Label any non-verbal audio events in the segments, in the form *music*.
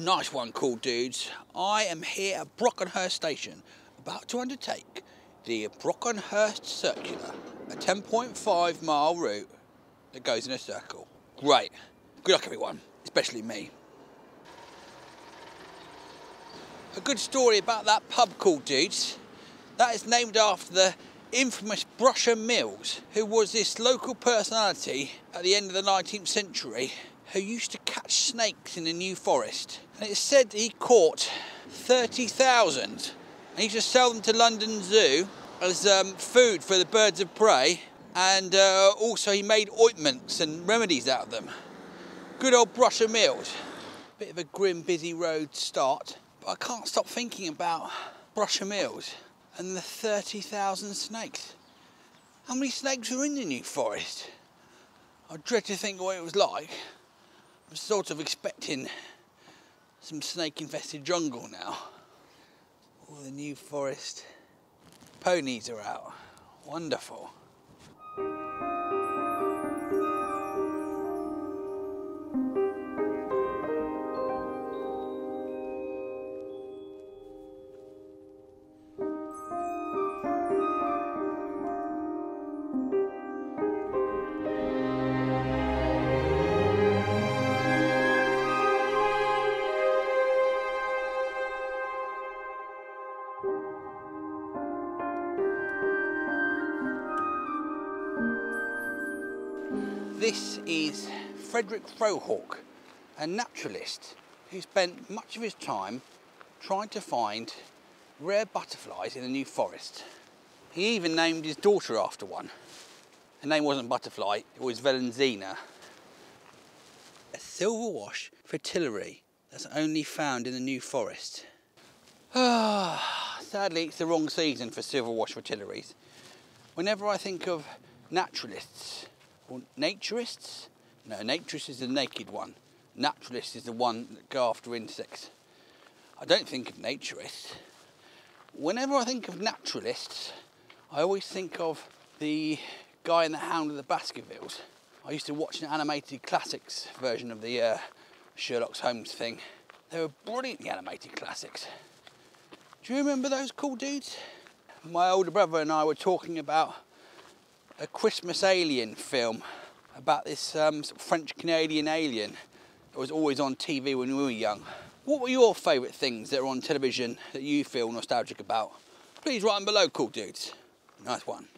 Nice one, cool dudes. I am here at Brockenhurst Station, about to undertake the Brockenhurst Circular, a 10.5 mile route that goes in a circle. Great. Good luck, everyone, especially me. A good story about that pub called Dudes. That is named after the infamous Brusher Mills, who was this local personality at the end of the 19th century who used to catch snakes in the New Forest. And it's said he caught 30,000 and he used to sell them to London Zoo as um, food for the birds of prey and uh, also he made ointments and remedies out of them. Good old Brusher Mills. Bit of a grim, busy road start, but I can't stop thinking about Brusher Mills and the 30,000 snakes. How many snakes are in the New Forest? I dread to think what it was like. I'm sort of expecting some snake infested jungle now. All the New Forest ponies are out. Wonderful. This is Frederick Frohawk, a naturalist who spent much of his time trying to find rare butterflies in the New Forest. He even named his daughter after one. Her name wasn't Butterfly, it was Valezina. A silver wash fritillary that's only found in the New Forest. *sighs* Sadly, it's the wrong season for silver wash fritillaries. Whenever I think of naturalists, or naturists, no, naturist is the naked one. Naturalist is the one that go after insects. I don't think of naturists. Whenever I think of naturalists, I always think of the guy in the Hound of the Baskervilles. I used to watch an animated classics version of the uh, Sherlock Holmes thing. They were brilliantly animated classics. Do you remember those cool dudes? My older brother and I were talking about a Christmas alien film about this um, French Canadian alien that was always on TV when we were young. What were your favourite things that are on television that you feel nostalgic about? Please write them below, cool dudes. Nice one.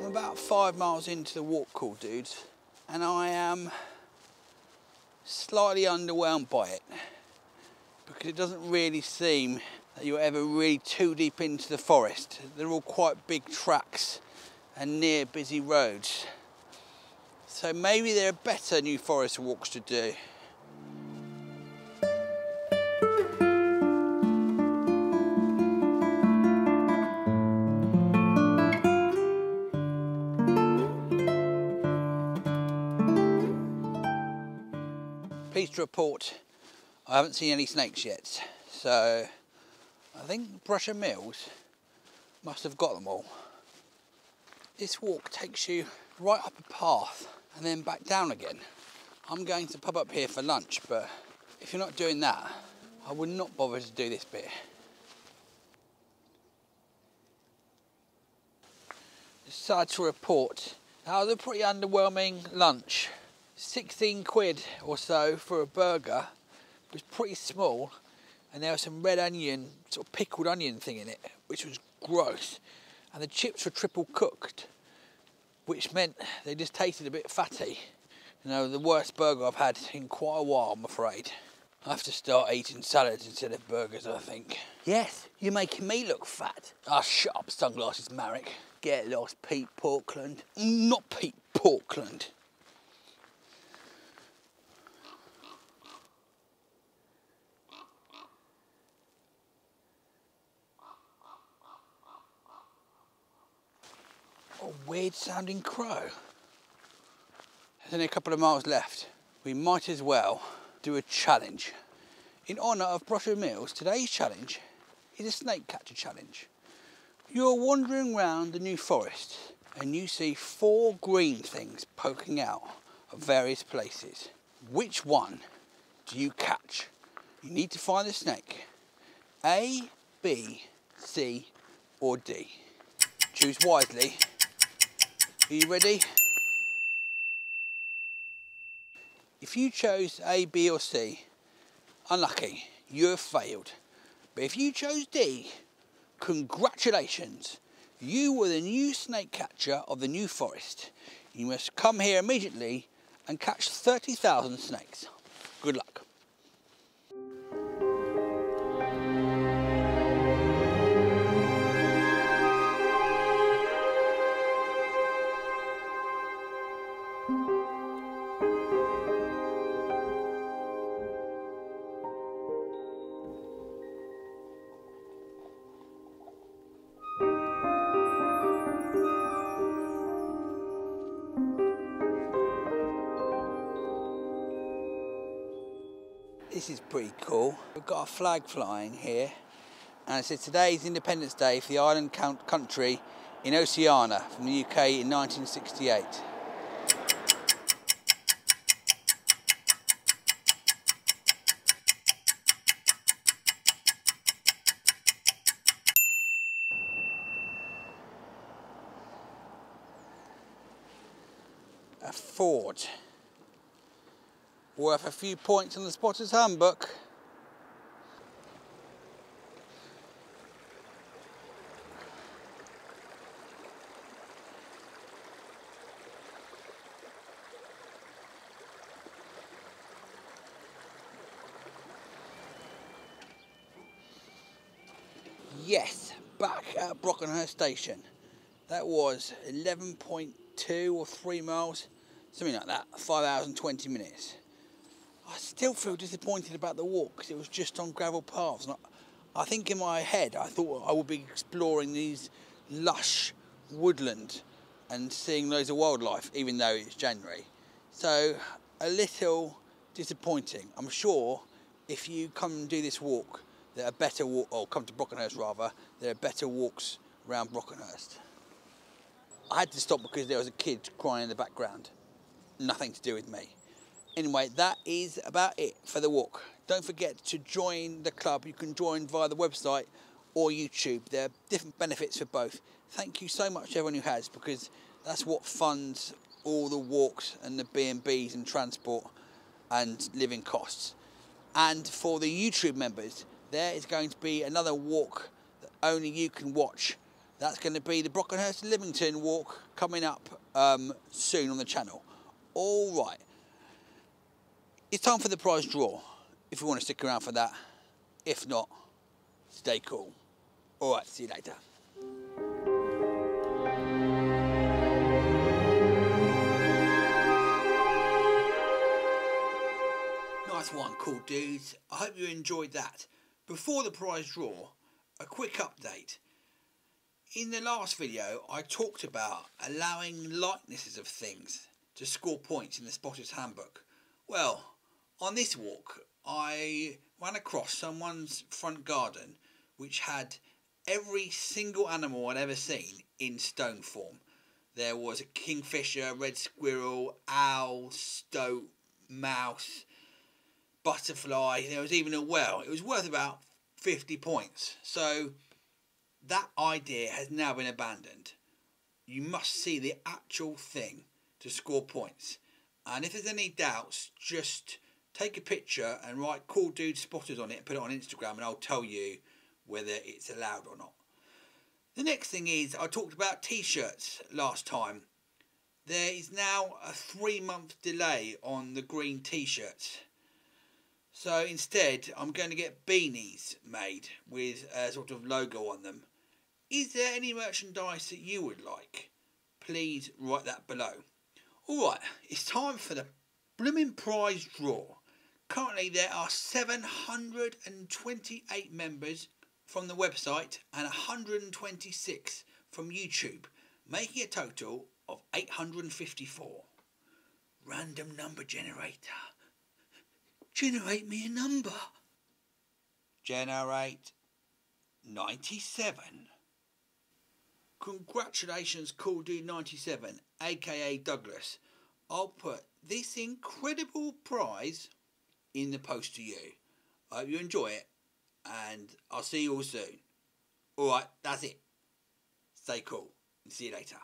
I'm about five miles into the walk, cool dudes, and I am slightly underwhelmed by it because it doesn't really seem that you're ever really too deep into the forest. They're all quite big tracks and near busy roads. So maybe there are better New Forest walks to do. Pleased to report I haven't seen any snakes yet, so I think Brusher Mills must have got them all. This walk takes you right up a path and then back down again. I'm going to pub up here for lunch, but if you're not doing that, I would not bother to do this bit. Sad to report, that was a pretty underwhelming lunch. 16 quid or so for a burger was pretty small and there was some red onion, sort of pickled onion thing in it, which was gross. And the chips were triple cooked, which meant they just tasted a bit fatty. You know, the worst burger I've had in quite a while, I'm afraid. I have to start eating salads instead of burgers, I think. Yes, you're making me look fat. Ah, oh, shut up, sunglasses, Marek. Get lost, Pete Portland. Not Pete Portland. A weird sounding crow. There's only a couple of miles left. We might as well do a challenge. In honour of Brusher Mills, today's challenge is a snake catcher challenge. You're wandering around the New Forest and you see four green things poking out of various places. Which one do you catch? You need to find the snake. A, B, C, or D. Choose wisely. Are you ready? If you chose A, B, or C, unlucky, you have failed. But if you chose D, congratulations. You were the new snake catcher of the New Forest. You must come here immediately and catch 30,000 snakes. Good luck. This is pretty cool. We've got a flag flying here and it says today's Independence Day for the island country in Oceania from the UK in 1968. A Ford worth a few points in the spotter's handbook. Yes, back at Brockenhurst Station. That was 11.2 or 3 miles, something like that, 5 hours and 20 minutes. I still feel disappointed about the walk because it was just on gravel paths. And I, I think in my head I thought I would be exploring these lush woodland and seeing loads of wildlife, even though it's January. So a little disappointing. I'm sure if you come and do this walk, there are better walk, or come to Brockenhurst rather, there are better walks around Brockenhurst. I had to stop because there was a kid crying in the background. Nothing to do with me. Anyway, that is about it for the walk. Don't forget to join the club. You can join via the website or YouTube. There are different benefits for both. Thank you so much everyone who has because that's what funds all the walks and the B&Bs and transport and living costs. And for the YouTube members, there is going to be another walk that only you can watch. That's going to be the Brockenhurst Lymington walk coming up um, soon on the channel. All right. It's time for the prize draw, if you want to stick around for that. If not, stay cool. Alright, see you later. Nice one, cool dudes. I hope you enjoyed that. Before the prize draw, a quick update. In the last video, I talked about allowing likenesses of things to score points in the Spotter's Handbook. Well, on this walk, I ran across someone's front garden which had every single animal I'd ever seen in stone form. There was a kingfisher, red squirrel, owl, stoat, mouse, butterfly. There was even a whale. It was worth about 50 points. So that idea has now been abandoned. You must see the actual thing to score points. And if there's any doubts, just take a picture and write cool dude spotters on it and put it on Instagram and I'll tell you whether it's allowed or not. The next thing is I talked about t-shirts last time. There is now a three month delay on the green t-shirts. So instead I'm going to get beanies made with a sort of logo on them. Is there any merchandise that you would like? Please write that below. Alright, it's time for the blooming prize draw. Currently, there are 728 members from the website and 126 from YouTube, making a total of 854. Random number generator. Generate me a number. Generate 97. Congratulations, Cool Dude 97, aka Douglas. I'll put this incredible prize in the post to you. I hope you enjoy it, and I'll see you all soon. Alright, that's it. Stay cool, and see you later.